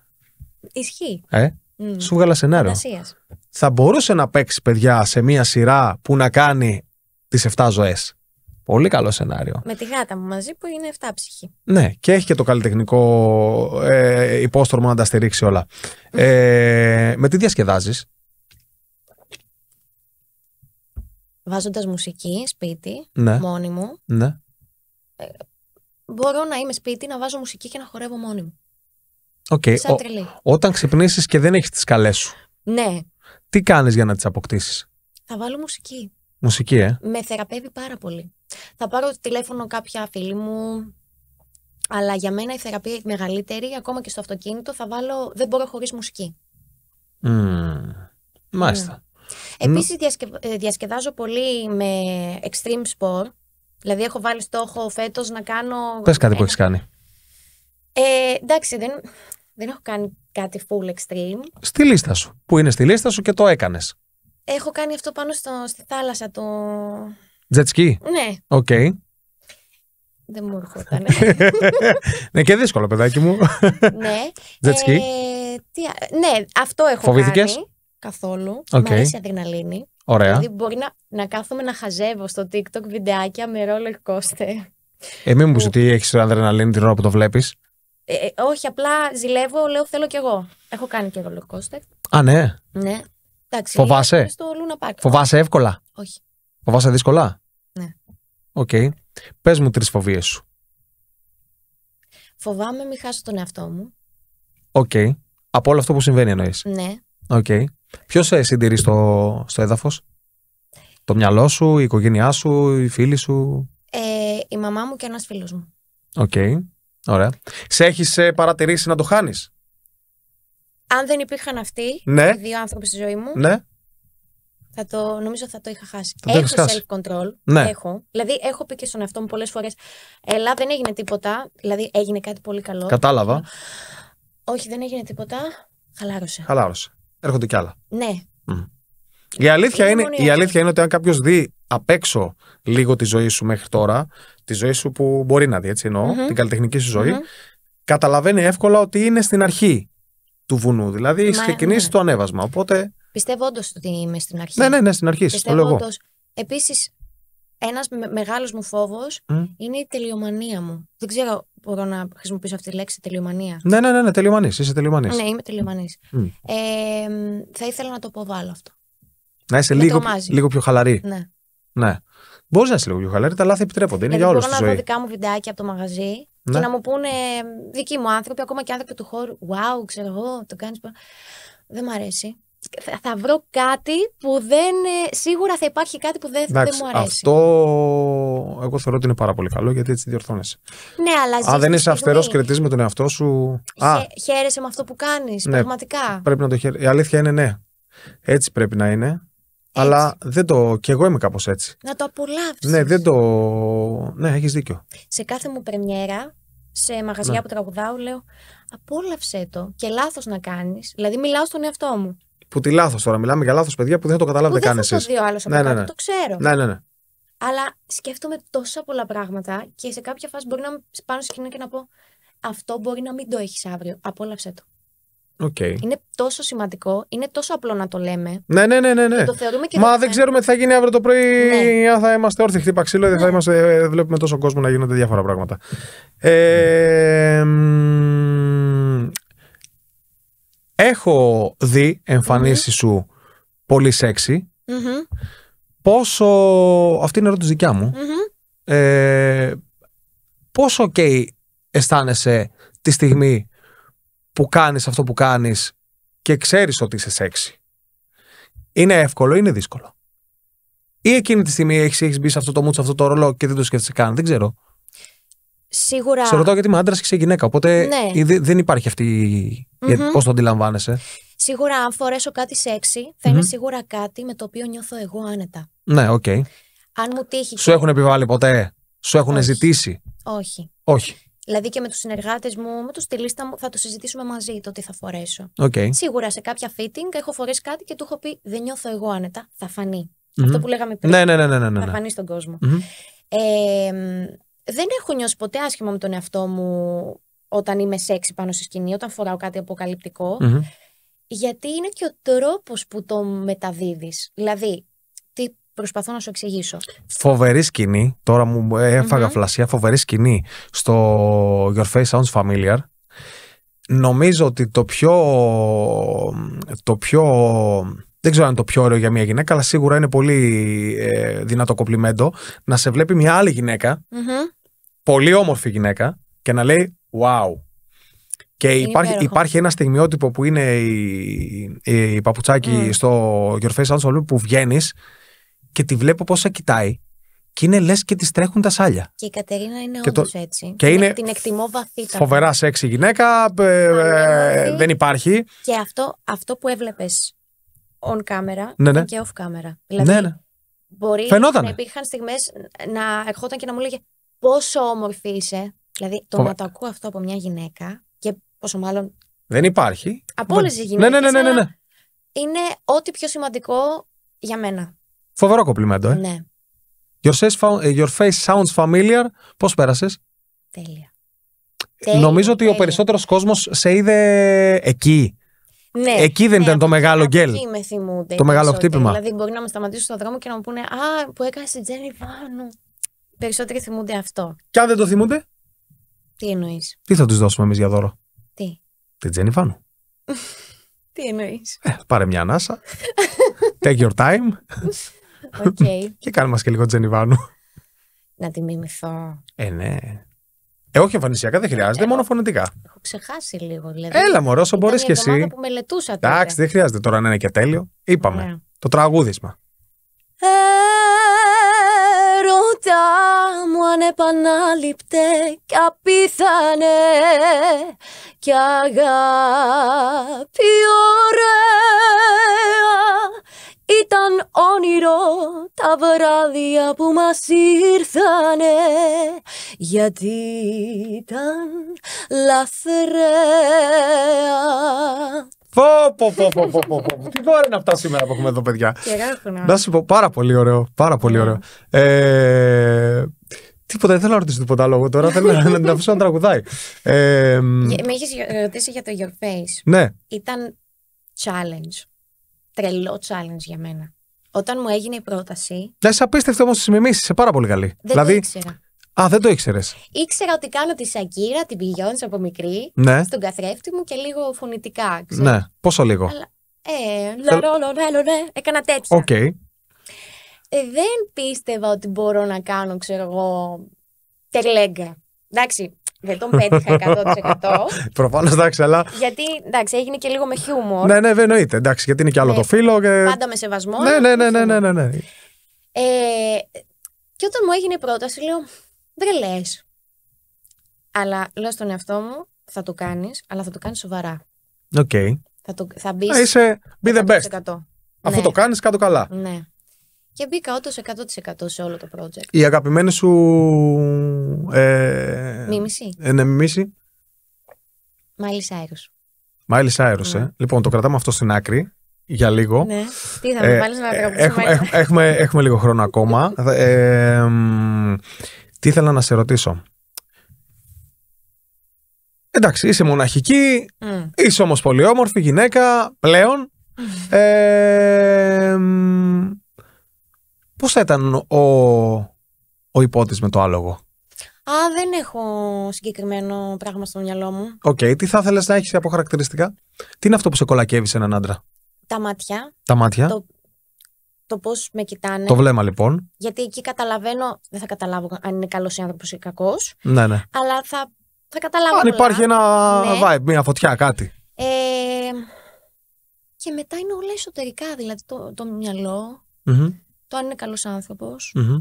Ισχύει. Ε, Μμ. σου 'βγαλα σενάριο. Φαντασίας. Θα μπορούσε να παίξει παιδιά σε μια σειρά που να κάνει τις 7 ζωές; Πολύ καλό σενάριο. Με τη γάτα μου μαζί που είναι εφτάψυχη. Ναι, και έχει και το καλλιτεχνικό ε, υπόστρωμα να τα στηρίξει όλα. Ε, με τι διασκεδάζεις; Βάζοντας μουσική σπίτι, Ναι, μόνη μου, ναι. μπορώ να είμαι σπίτι, να βάζω μουσική και να χορεύω μόνη μου. Οκ. Σαν Ο- τρελή. όταν ξυπνήσεις και δεν έχεις τις καλές σου, Ναι, τι κάνεις για να τις αποκτήσεις; θα βάλω μουσική. Μουσική, ε. Με θεραπεύει πάρα πολύ. Θα πάρω τηλέφωνο κάποια φίλη μου, αλλά για μένα η θεραπεία μεγαλύτερη, ακόμα και στο αυτοκίνητο, θα βάλω δεν μπορώ χωρίς μουσική. Μμμ. Μάλιστα. Επίσης διασκε- ε, διασκεδάζω πολύ με extreme sport. Δηλαδή έχω βάλει στόχο φέτος να κάνω... Πες κάτι που ένα- έχεις κάνει. Ε, εντάξει, δεν, Δεν έχω κάνει κάτι full extreme. Στη λίστα σου. Που είναι στη λίστα σου και το έκανες. Έχω κάνει αυτό πάνω στο, στη θάλασσα το. Jet ski; Ναι, Οκ. δεν μου έρχονταν. ναι, και δύσκολο, παιδάκι μου. ναι. Jet ski; Ε, τι α- ναι, αυτό έχω Φοβήθηκες; κάνει. Καθόλου. Οκ. Μ' αρέσει η αδρεναλίνη. Ωραία. Δηλαδή μπορεί να, να κάθομαι να χαζεύω στο TikTok βιντεάκια με roller coaster. Ε, μην μου πεις ότι έχεις αδρεναλίνη την ώρα που το βλέπεις. Ε, ε, όχι, απλά ζηλεύω, λέω θέλω κι εγώ. Έχω κάνει και roller coaster. Α, ναι. Ναι. Εντάξει, Φοβάσαι; είναι Στο λούνα παρκ. Φοβάσαι εύκολα; Όχι. Φοβάσαι δύσκολα; Ναι. Οκ. Πες μου τρεις φοβίες σου. Φοβάμαι μην χάσω τον εαυτό μου. Οκ. Από όλο αυτό που συμβαίνει εννοείς. Ναι. Οκ. Ποιος σε συντηρεί στο, στο έδαφος, Το μυαλό σου, η οικογένειά σου, οι φίλοι σου; Ε, η μαμά μου και ένας φίλος μου. Οκ. Ωραία. Σε έχεις παρατηρήσει να το χάνεις; Αν δεν υπήρχαν αυτοί Ναι. οι δύο άνθρωποι στη ζωή μου, Ναι. Θα το, νομίζω θα το είχα χάσει. Θα το έχω έχεις χάσει. self-control. Ναι. Έχω. Δηλαδή, έχω πει και στον εαυτό μου πολλές φορές: Ελά, δεν έγινε τίποτα. Δηλαδή, έγινε κάτι πολύ καλό. Κατάλαβα. Όχι, δεν έγινε τίποτα. Χαλάρωσε. Χαλάρωσε. Έρχονται κι άλλα. Ναι. Η αλήθεια, Είναι είναι, μόνο η η αρχή. αλήθεια είναι ότι αν κάποιος δει απ' έξω λίγο τη ζωή σου μέχρι τώρα, τη ζωή σου που μπορεί να δει, έτσι εννοώ, Μμμ. την καλλιτεχνική σου ζωή, Μμμ. καταλαβαίνει εύκολα ότι είναι στην αρχή του βουνού. Δηλαδή, έχει Μα, ξεκινήσει ναι. το ανέβασμα. Οπότε. Πιστεύω όντως ότι είμαι στην αρχή. Ναι, ναι, ναι, στην αρχή. σας Το Πιστεύω λέω εγώ. όντως. Επίσης, ένας με, μεγάλος μου φόβος Μμ. είναι η τελειομανία μου. Δεν ξέρω, μπορώ να χρησιμοποιήσω αυτή τη λέξη, τελειομανία. Ναι, ναι, ναι, ναι τελειομανής. Είσαι τελειομανής. Ναι, είμαι τελειομανής. Μμ. Ε, μ, θα ήθελα να το αποβάλω αυτό. Να είσαι Με λίγο, τρομάζει. λίγο πιο χαλαρή. Ναι. Ναι. Μπορείς να είσαι λίγο πιο χαλαρή, τα λάθη επιτρέπονται. Είναι Δηλαδή, για όλους μπορώ στη να δω ζωή. δικά μου βιντεάκια από το μαγαζί Ναι. και να μου πούνε δικοί μου άνθρωποι, ακόμα και άνθρωποι του χώρου. Wow, ξέρω εγώ, το κάνεις. Δεν μ' αρέσει. Θα, θα βρω κάτι που δεν. ε, Σίγουρα θα υπάρχει κάτι που δεν, δεν Εντάξει, μου αρέσει. αυτό εγώ θεωρώ ότι είναι πάρα πολύ καλό γιατί έτσι διορθώνεσαι. Ναι, αλλά ζεις Αν δεν τη είσαι αυστηρός στιγμή. κριτή με τον εαυτό σου. Α, Χε- χαίρεσαι με αυτό που κάνεις, Ναι. πραγματικά. πρέπει να το χαίρεσαι. Η αλήθεια είναι ναι. Έτσι πρέπει να είναι. Αλλά δεν το. και εγώ είμαι κάπως έτσι. Να το απολαύσεις. Ναι, δεν το. Ναι, έχεις δίκιο. Σε κάθε μου πρεμιέρα, σε μαγαζιά Ναι. που τραγουδάω, λέω απόλαυσέ το και λάθος να κάνεις. Δηλαδή, μιλάω στον εαυτό μου. Που τη λάθος τώρα. Μιλάμε για λάθος παιδιά που δεν θα το Που καταλάβετε δεν καν θα το εσείς. δει ο άλλος από Ναι, ναι, κάτω, ναι. το ξέρω. Ναι, ναι, ναι. Αλλά σκέφτομαι τόσα πολλά πράγματα και σε κάποια φάση μπορεί να είμαι πάνω στη σκηνή και να πω αυτό μπορεί να μην το έχεις αύριο. Απόλαυσέ το. Οκ. Είναι τόσο σημαντικό, είναι τόσο απλό να το λέμε. Ναι, ναι, ναι, ναι. ναι. Το θεωρούμε και Μα δεν δεδομένο. ξέρουμε τι θα γίνει αύριο το πρωί, Ναι. αν θα είμαστε όρθιοι χτύπα ξύλο, ή δεν θα Ναι. είμαστε, ε, βλέπουμε τόσο κόσμο να γίνονται διάφορα πράγματα. Ε, μ, έχω δει εμφανίσεις σου πολύ σεξι. Μμμ, Πόσο, αυτή είναι ερώτηση δικιά μου, μμμ. ε, πόσο ok αισθάνεσαι τη στιγμή που κάνεις αυτό που κάνεις και ξέρεις ότι είσαι σεξι. Είναι εύκολο ή είναι δύσκολο; Ή εκείνη τη στιγμή έχεις, έχεις μπει σε αυτό το mood, σε αυτό το ρόλο και δεν το σκέφτεσαι καν. Δεν ξέρω. Σίγουρα. Σε ρωτάω γιατί είμαι άντρας και είσαι γυναίκα. Οπότε Ναι. ή δε- δεν υπάρχει αυτή. Μμμ. Πώς το αντιλαμβάνεσαι; Σίγουρα, αν φορέσω κάτι σεξι, θα είναι Μμμ. σίγουρα κάτι με το οποίο νιώθω εγώ άνετα. Ναι, οκ. Αν μου τύχει. Σου έχουν επιβάλει ποτέ; Σου έχουν Όχι. ζητήσει; Όχι. Όχι. Δηλαδή και με τους συνεργάτες μου, με τους στυλίστες μου, θα το συζητήσουμε μαζί το τι θα φορέσω. Οκ. Σίγουρα σε κάποια fitting έχω φορέσει κάτι και του έχω πει Δεν νιώθω εγώ άνετα. Θα φανεί. Μμμ. Αυτό που λέγαμε πριν. Ναι, ναι, ναι, ναι, ναι, ναι. Θα ναι. φανεί στον κόσμο. Μμμ. Ε, μ, δεν έχω νιώσει ποτέ άσχημα με τον εαυτό μου όταν είμαι σεξι πάνω στη σκηνή, όταν φοράω κάτι αποκαλυπτικό. Μμμ. Γιατί είναι και ο τρόπος που το μεταδίδεις. Δηλαδή, τι προσπαθώ να σου εξηγήσω. Φοβερή σκηνή. Τώρα μου έφαγα Μμμ. φλασιά. Φοβερή σκηνή στο Your Face Sounds Familiar. Νομίζω ότι το πιο. Το πιο. Δεν ξέρω αν είναι το πιο ωραίο για μια γυναίκα, αλλά σίγουρα είναι πολύ ε, δυνατό κομπλιμέντο να σε βλέπει μια άλλη γυναίκα Μμμ. Πολύ όμορφη γυναίκα και να λέει wow. Και υπάρχει, υπέροχο. υπάρχει ένα στιγμιότυπο που είναι η, η, η παπουτσάκι Μμ. στο Your Face Sounds Familiar που βγαίνεις και τη βλέπω πώς σε κοιτάει και είναι λες και της τρέχουν τα σάλια. Και η Κατερίνα είναι Και το- όντως έτσι. και Την- είναι Την εκτιμώ βαθύτατα. Φοβερά σεξι γυναίκα, ε, ε, Πανέμορφη. δεν υπάρχει. Και αυτό, αυτό που έβλεπες on camera Ναι, ναι. ήταν και off camera. Δηλαδή, ναι, ναι. μπορεί Φαινότανε. να υπήρχαν στιγμές να ερχόταν και να μου λέγε πόσο όμορφη είσαι. Δηλαδή, το Φοβε- να το ακούω αυτό από μια γυναίκα και πόσο μάλλον Δεν υπάρχει. Από όλες τις Ναι, γυναίκες. ναι, ναι, ναι, ναι, ναι. Είναι ό,τι πιο σημαντικό για μένα. Φοβερό κομπλιμέντο, ε. Ναι, Your, face, fou- your face sounds familiar. Πώς πέρασες; τέλεια. Νομίζω ότι ο τέλεια. περισσότερος κόσμος σε είδε εκεί. Ναι, Εκεί δεν ναι, ήταν το από- μεγάλο από γκέλ. Εκεί με θυμούνται. Το οι μεγάλο περισσότεροι. χτύπημα. Δηλαδή, μπορεί να με σταματήσουν στον δρόμο και να μου πούνε Α, που έκανες την Τζέννη Βάνου. Οι Περισσότεροι θυμούνται αυτό. Και αν δεν το θυμούνται, Τι εννοείς; τι θα τους δώσουμε εμείς για δώρο; Τι; Την Τζένι Βάνου. Τι εννοείς; Ε, πάρε μια ανάσα. Take your time. Οκ. Και κάνε μας και λίγο Τζένι Βάνου. να τη μιμηθώ. Ε, ναι. Ε, όχι εμφανισιακά δεν χρειάζεται, μόνο φωνητικά. Έχω ξεχάσει λίγο. Δηλαδή, Έλα, μωρό, όσο ήταν μπορείς η και εβδομάδα εσύ. που μελετούσα τότε. Εντάξει, δεν χρειάζεται τώρα να είναι και τέλειο. Είπαμε. Ωραία. Το τραγούδισμα. Έρωτα μου ανεπανάληπτε κι απίθανε. Κι αγάπη ωραία ήταν όνειρο τα βράδια που μας ήρθανε. Γιατί ήταν λαθρέα Πω, πω, πω, πω, πω, πω, πω. Τι ώρα είναι αυτά σήμερα που έχουμε εδώ, παιδιά. Κεράφουνα. Να σου πω, πάρα πολύ ωραίο. Πάρα πολύ Ναι. ωραίο. Ε, τίποτα, δεν θέλω να ρωτήσω τίποτα άλλο εγώ τώρα. Θέλω να να την αφήσω να τραγουδάει. Ε, Με έχεις ρωτήσει για το Your Face. ναι, ήταν challenge. Τρελό challenge για μένα. Όταν μου έγινε η πρόταση, να είσαι απίστευτο όμως στις μιμήσεις. Είσαι πάρα πολύ καλή. δεν δηλαδή, το ήξερα. Α, δεν το ήξερες. Ήξερα ότι κάνω τη Σακίρα, την Beyoncé από μικρή, Ναι, στον καθρέφτη μου και λίγο φωνητικά. ξέρεις. ναι. Πόσο λίγο; Αλλά, ε, λαλό, λαλό, λαλό, ναι, έκανα τέτοια. Οκ. Ε, δεν πίστευα ότι μπορώ να κάνω, ξέρω εγώ, Τερλέγκα. Εντάξει, δεν τον πέτυχα 100%. Προφανώς εντάξει, αλλά. γιατί, εντάξει, έγινε και λίγο με χιούμορ. Ναι, ναι, δεν εννοείται. Εντάξει, γιατί είναι και άλλο Ναι. το φύλο. Και... Πάντα με σεβασμό. Ναι, αλλά ναι, με ναι, ναι, χιούμορ. ναι, ναι, ναι. Ε, και όταν μου έγινε η πρόταση, λέω, δεν λες. Αλλά λέω στον εαυτό μου, θα το κάνεις, αλλά θα το κάνεις σοβαρά. Οκ. Θα, το, θα μπεις. Να είσαι be the best. 100%. Αφού ναι, το κάνεις, κάτω καλά. Ναι. Και μπήκα όντως 100% σε όλο το project. Η αγαπημένη σου. Ε, Μίμηση. ε, ναι, μίμηση. Miley Cyrus. Miley Cyrus, Ναι. ε. Λοιπόν, το κρατάμε αυτό στην άκρη για λίγο. Ναι. Τι θα με Ε, βάλεις να ε, τραγουδήσω έχουμε, Miley; έχουμε, έχουμε, έχουμε λίγο χρόνο ακόμα. Ε, μ, τι ήθελα να σε ρωτήσω. Εντάξει, είσαι μοναχική, Cyrus. Μμ. είσαι όμως πολύ όμορφη γυναίκα πλέον. Ε, μ, πώς θα ήταν ο, ο ιππότης με το άλογο; Α, δεν έχω συγκεκριμένο πράγμα στο μυαλό μου. Οκ, τι θα ήθελες να έχεις από χαρακτηριστικά. Τι είναι αυτό που σε κολακεύει σε έναν άντρα; Τα μάτια, Τα μάτια, Το- το πώς με κοιτάνε. το βλέμμα λοιπόν. Γιατί εκεί καταλαβαίνω, δεν θα καταλάβω αν είναι καλός άνθρωπος ή κακός, Ναι, ναι. αλλά θα, θα καταλάβω. Αν πολλά. υπάρχει ένα Ναι. vibe, μια φωτιά, κάτι. Ε, και μετά είναι όλα εσωτερικά, δηλαδή το, το μυαλό, Μμμ. το αν είναι καλός άνθρωπος. Μμμ.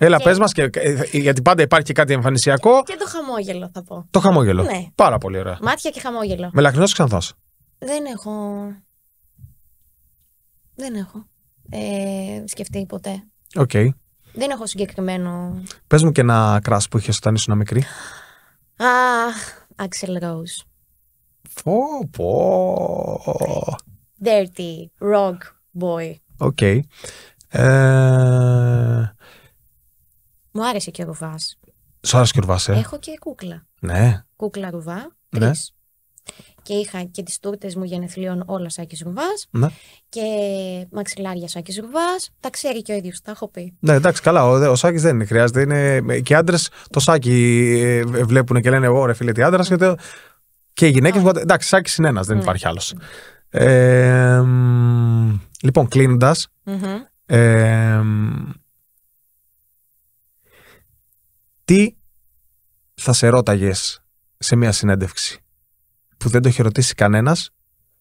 Έλα, Και- πες μας, και, ε, γιατί πάντα υπάρχει και κάτι εμφανισιακό. Και το χαμόγελο θα πω. Το χαμόγελο. Ναι. Πάρα πολύ ωραία. Μάτια και χαμόγελο. Μελαχρινός ξανθός. Δεν έχω. Δεν έχω. Ε, σκεφτεί ποτέ. Οκ. Δεν έχω συγκεκριμένο. Πες μου και ένα crush που είχες όταν ήσουν μικρή. Α, Axl Rose. Πω, πω. Dirty, rock boy. Οκ. Ε, Μου άρεσε και ο Ρουβάς. Σου άρεσε και ο Ρουβάς, ε; Έχω και κούκλα. Ναι. Κούκλα Ρουβά. Ναι. Τρεις. Και είχα και τις τούρτες μου γενεθλίων όλα Σάκης Ρουβάς Ναι. και μαξιλάρια Σάκης Ρουβάς. Τα ξέρει και ο ίδιος, τα έχω πει. Ναι, εντάξει, καλά. Ο, ο Σάκης δεν είναι, χρειάζεται. Είναι, και οι άντρες το Σάκη ε, βλέπουν και λένε: Ωραία, φίλε, τι άντρας. Και, το- και οι γυναίκες. Όχι. Εντάξει, Σάκης είναι ένας, δεν Ναι. υπάρχει άλλος. Ε, μ, λοιπόν, κλείνοντας. Μμμ. Ε, μ, τι θα σε ρώταγες σε μια συνέντευξη; Που δεν το έχει ρωτήσει κανένας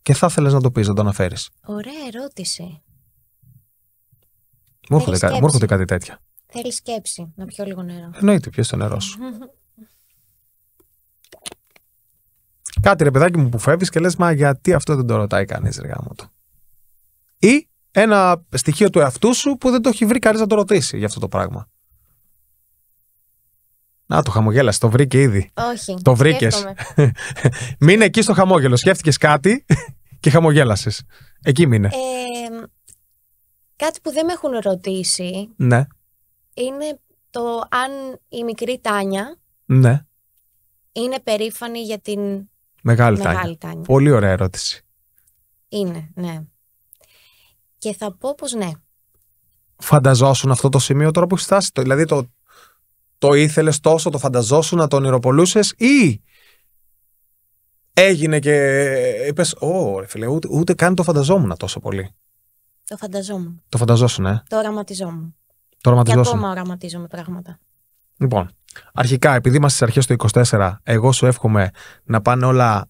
και θα ήθελε να το πεις, να το αναφέρεις. Ωραία ερώτηση. Μου έρχονται, Θέλεις κα- μου σκέψη; έρχονται κάτι τέτοια. Θέλεις σκέψη. Να πιω λίγο νερό. Εννοείται, ποιο το νερό σου. Κάτι ρε παιδάκι μου που φεύγεις και λες, Μα γιατί αυτό δεν το ρωτάει κανείς, ρε γάμο του. Ή ένα στοιχείο του εαυτού σου που δεν το έχει βρει κανείς να το ρωτήσει για αυτό το πράγμα. Να το χαμογέλασε, το βρήκε ήδη. Όχι. Το βρήκες. σκέφτομαι. Μείνε εκεί στο χαμόγελο. Σκέφτηκες κάτι και χαμογέλασες. Εκεί μείνε. Ε, κάτι που δεν με έχουν ρωτήσει Ναι, είναι το αν η μικρή Τάνια ναι. είναι περήφανη για την Μεγάλη Τάνια. μεγάλη Τάνια. Πολύ ωραία ερώτηση. Είναι, ναι. Και θα πω πως ναι. Φανταζόσουν αυτό το σημείο τώρα που έχει φτάσει. Το- Δηλαδή το, το ήθελες τόσο, το φανταζόσουν να το ονειροπολούσε ή έγινε και είπες, Ω, ρε φίλε, ούτε, ούτε καν το φανταζόμουν τόσο πολύ. Το φανταζόμουν. Το φανταζόσουν, ε. Το οραματιζόμουν. Το Και οραματιζόσουν. ακόμα οραματίζομαι πράγματα. Λοιπόν, αρχικά, επειδή είμαστε στις αρχές του 24, εγώ σου εύχομαι να πάνε όλα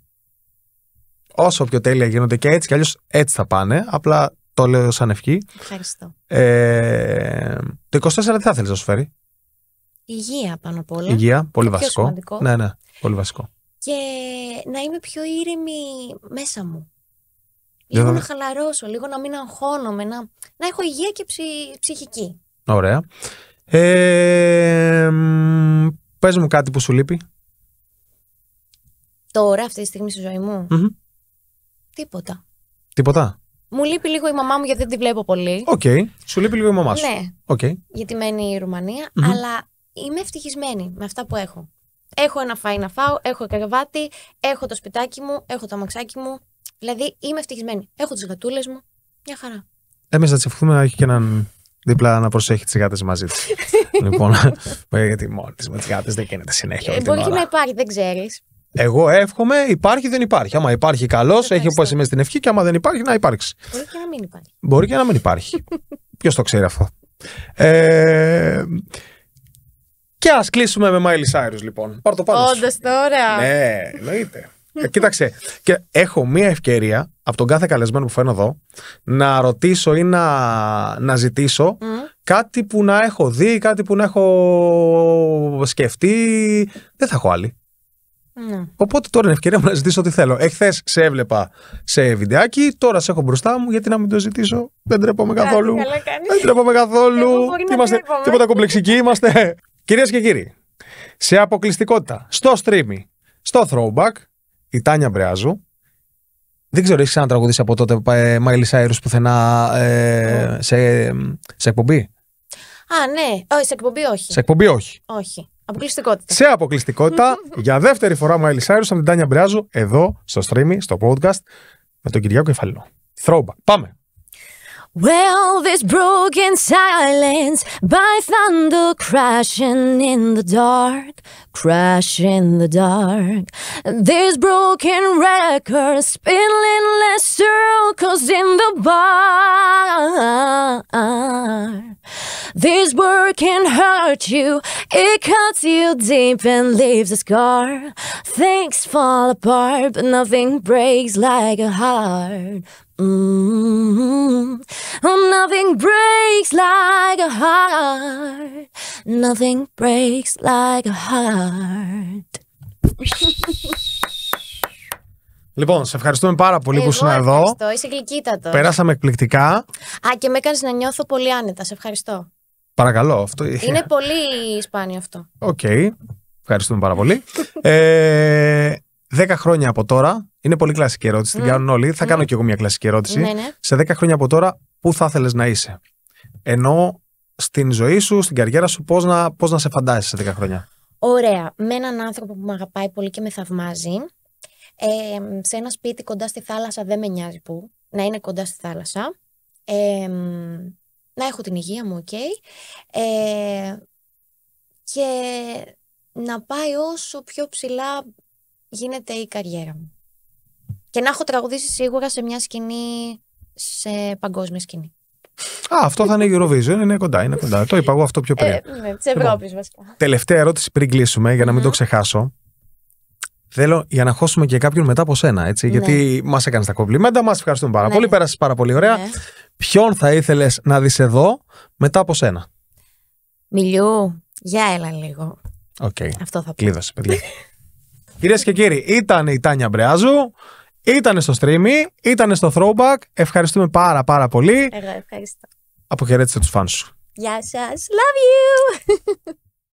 όσο πιο τέλεια γίνονται και έτσι κι αλλιώς έτσι θα πάνε. Απλά το λέω σαν ευχή. Ευχαριστώ. Ε, το 24 τι θα θέλεις να σου φέρει, Υγεία πάνω απ' όλα. Υγεία, πολύ Το πιο βασικό. σημαντικό. Ναι, ναι, πολύ βασικό. Και να είμαι πιο ήρεμη μέσα μου. Δεν Λίγο θα- να χαλαρώσω, λίγο να μην αγχώνομαι, να, να έχω υγεία και ψυχ- ψυχική. Ωραία. Ε, μ, πες μου κάτι που σου λείπει. Τώρα, αυτή τη στιγμή στη ζωή μου, Μμμ. τίποτα. Τίποτα; Μου λείπει λίγο η μαμά μου γιατί δεν τη βλέπω πολύ. Οκ. Σου λείπει λίγο η μαμά σου. Ναι, Οκ. γιατί μένει Ρουμανία, Μμμ. αλλά είμαι ευτυχισμένη με αυτά που έχω. Έχω ένα φαΐ να φάω, έχω κρεβάτι, έχω το σπιτάκι μου, έχω το αμαξάκι μου. Δηλαδή είμαι ευτυχισμένη. Έχω τις γατούλες μου. Μια χαρά. Εμείς θα της ευχηθούμε να έχει και έναν δίπλα να προσέχει τις γάτες μαζί της. λοιπόν, ε, γιατί μόνη της με τις γάτες δεν γίνεται συνέχεια. Ε, όλη την μπορεί και ώρα. να υπάρχει, δεν ξέρεις. Εγώ εύχομαι, υπάρχει δεν υπάρχει. Άμα υπάρχει, καλώς, έχει Ευχαριστώ. όπω είμαι στην ευχή, και άμα δεν υπάρχει, να υπάρξει. Μπορεί και να μην υπάρχει. Μπορεί και να μην υπάρχει. Ποιος το ξέρει αυτό; Ε, και ας κλείσουμε με Miley Cyrus, λοιπόν. Πάρ το πάνω. σου. Όντως τώρα. Ναι, εννοείται. Ε, κοίταξε, και έχω μία ευκαιρία από τον κάθε καλεσμένο που φέρνω εδώ να ρωτήσω ή να, να ζητήσω Μμ. κάτι που να έχω δει, κάτι που να έχω σκεφτεί. Δεν θα έχω άλλη. Ναι. Οπότε τώρα είναι ευκαιρία μου να ζητήσω ό,τι θέλω. Εχθές σε έβλεπα σε βιντεάκι, τώρα σε έχω μπροστά μου. Γιατί να μην το ζητήσω, δεν τρέπομαι καθόλου. Καλά κάνεις. Δεν τρέπομαι καθόλου. Εγώ μπορεί να Είμαστε τρέπομαι. τίποτα κομπλεξικοί είμαστε. Κυρίες και κύριοι, σε αποκλειστικότητα, στο streaming, στο throwback, η Τάνια Μπρεάζου. Δεν ξέρω, έχεις ξανατραγουδήσει από τότε ε, Miley Cyrus πουθενά ε, σε, σε εκπομπή; Α, ναι. Όχι, σε εκπομπή όχι. Σε εκπομπή όχι. Όχι. Αποκλειστικότητα. Σε αποκλειστικότητα, για δεύτερη φορά Miley Cyrus από την Τάνια Μπρεάζου, εδώ στο streaming, στο podcast, με τον Κυριάκο Κεφαλινό. Throwback. Πάμε. Well, this broken silence by thunder crashing in the dark, crash in the dark. This broken record spinning less circles in the bar. This word can hurt you, it cuts you deep and leaves a scar. Things fall apart, but nothing breaks like a heart. Mm. Oh, nothing breaks like a heart. Nothing breaks like a heart. Λοιπόν, σε ευχαριστούμε πάρα πολύ που Εγώ ήσουν εδώ. ευχαριστώ. Είσαι γλυκύτατος. Πέρασαμε εκπληκτικά. Α, και με έκανες να νιώθω πολύ άνετα. Σε ευχαριστώ. Παρακαλώ. Αυτό Είναι πολύ σπάνιο αυτό. Οκ. Ευχαριστούμε πάρα πολύ. ε, δέκα χρόνια από τώρα. Είναι πολύ κλασική ερώτηση. Την Μμ. κάνουν όλοι. Θα Μμ. κάνω κι εγώ μια κλασική ερώτηση. Ναι, ναι. Σε δέκα χρόνια από τώρα, πού θα ήθελες να είσαι; Ενώ στην ζωή σου, στην καριέρα σου, πώς να, πώς να σε φαντάζεσαι σε δέκα χρόνια; Ωραία. Με έναν άνθρωπο που με αγαπάει πολύ και με θαυμάζει. Ε, σε ένα σπίτι κοντά στη θάλασσα δεν με νοιάζει που. Να είναι κοντά στη θάλασσα. Ε, να έχω την υγεία μου, οκ. Ε, και να πάει όσο πιο ψηλά γίνεται η καριέρα μου. Και να έχω τραγουδήσει σίγουρα σε μια σκηνή, σε παγκόσμια σκηνή. Α, αυτό θα είναι η Eurovision. Είναι κοντά, είναι κοντά. Το είπα εγώ αυτό πιο πριν. Ε, ναι, της Ευρώπης βασικά. Τελευταία ερώτηση πριν κλείσουμε, για να μην Μμμ. το ξεχάσω. Θέλω για να χώσουμε και κάποιον μετά από σένα, έτσι. Ναι. Γιατί μας έκανες τα κομπλιμέντα, μας ευχαριστούμε πάρα Ναι. πολύ. Πέρασες πάρα πολύ ωραία. Ναι. Ποιον θα ήθελες να δεις εδώ μετά από σένα; Μιλιού, για έλα λίγο. Οκ. Αυτό θα πω. Κλείδωσε, παιδιά. Κυρίες και κύριοι, ήταν η Τάνια Μπρεάζου, ήταν στο Streamee, ήταν στο throwback. Ευχαριστούμε πάρα πάρα πολύ. Εγώ ευχαριστώ. Αποχαιρέτησε τους φάνους σου. Γεια σας. Love you.